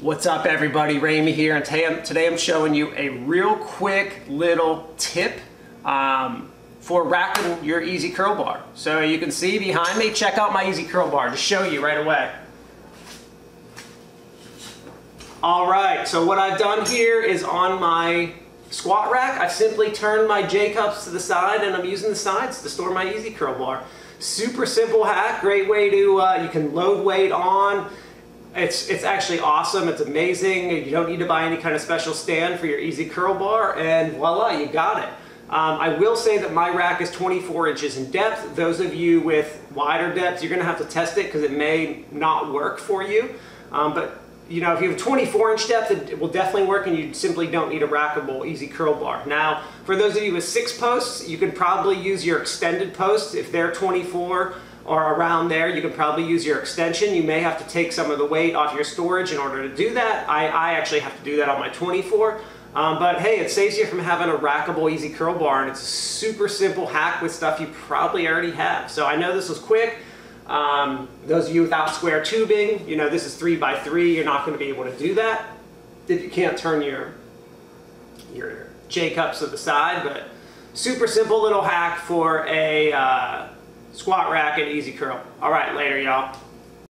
What's up everybody, Ramey here, and today I'm, showing you a real quick little tip um, for racking your EZ Curl Bar. So you can see behind me, check out my EZ Curl Bar, to show you right away. All right, so what I've done here is on my squat rack, I've simply turned my J-cups to the side and I'm using the sides to store my EZ Curl Bar. Super simple hack, great way to, uh, you can load weight on. It's, it's actually awesome, it's amazing. You don't need to buy any kind of special stand for your EZ Curl Bar and voila, you got it. Um, I will say that my rack is 24 inches in depth. Those of you with wider depths, you're gonna have to test it because it may not work for you. Um, but you know, if you have a 24 inch depth, it will definitely work and you simply don't need a rackable EZ curl bar. Now, for those of you with six posts, you could probably use your extended posts. If they're 24 or around there, you could probably use your extension. You may have to take some of the weight off your storage in order to do that. I, I actually have to do that on my 24. Um, but hey, it saves you from having a rackable EZ curl bar and it's a super simple hack with stuff you probably already have. So I know this was quick. Um, those of you without square tubing, you know, this is three by three, you're not going to be able to do that. You can't turn your, your J-cups to the side, but super simple little hack for a uh, squat rack and EZ curl. All right, later y'all.